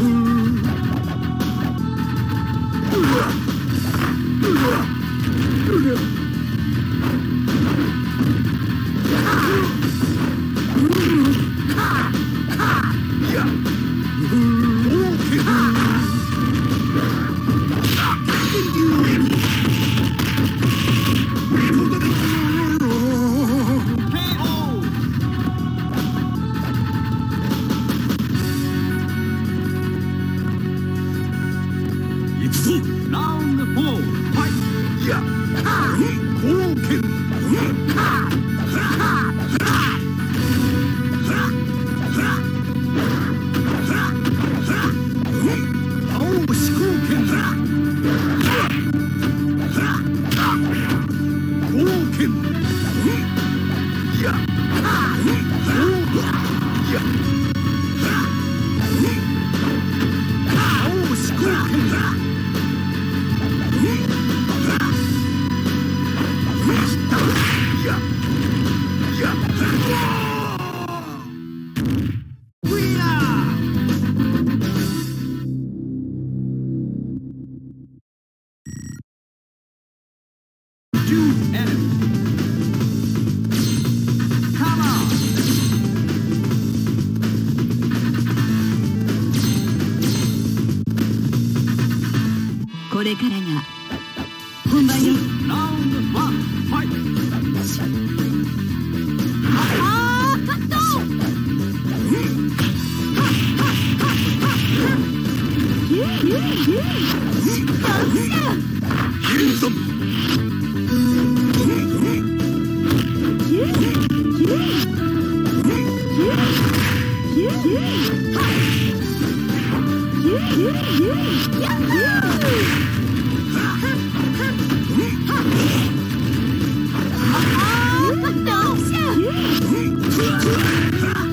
Ugh! Ha! これからが本番よラウンドファトた Yeah.